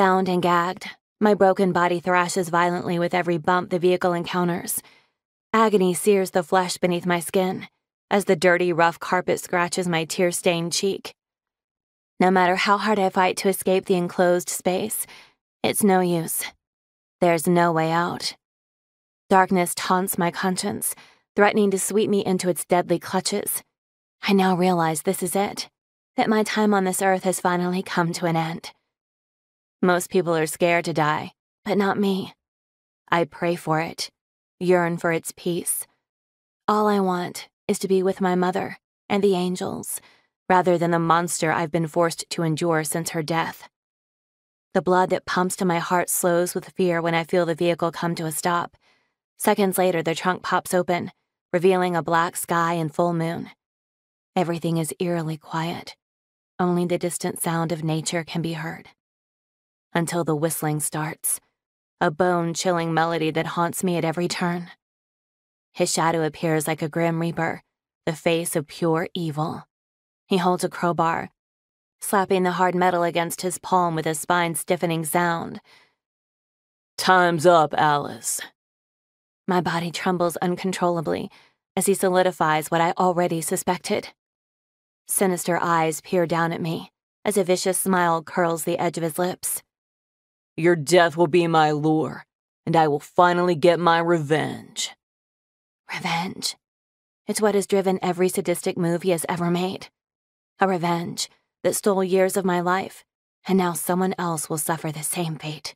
Bound and gagged, my broken body thrashes violently with every bump the vehicle encounters. Agony sears the flesh beneath my skin as the dirty, rough carpet scratches my tear stained cheek. No matter how hard I fight to escape the enclosed space, it's no use. There's no way out. Darkness taunts my conscience, threatening to sweep me into its deadly clutches. I now realize this is it, that my time on this earth has finally come to an end. Most people are scared to die, but not me. I pray for it, yearn for its peace. All I want is to be with my mother and the angels, rather than the monster I've been forced to endure since her death. The blood that pumps to my heart slows with fear when I feel the vehicle come to a stop. Seconds later, the trunk pops open, revealing a black sky and full moon. Everything is eerily quiet. Only the distant sound of nature can be heard until the whistling starts, a bone chilling melody that haunts me at every turn. His shadow appears like a grim reaper, the face of pure evil. He holds a crowbar, slapping the hard metal against his palm with a spine stiffening sound. Time's up, Alice. My body trembles uncontrollably as he solidifies what I already suspected. Sinister eyes peer down at me as a vicious smile curls the edge of his lips. Your death will be my lure, and I will finally get my revenge. Revenge. It's what has driven every sadistic move he has ever made. A revenge that stole years of my life, and now someone else will suffer the same fate.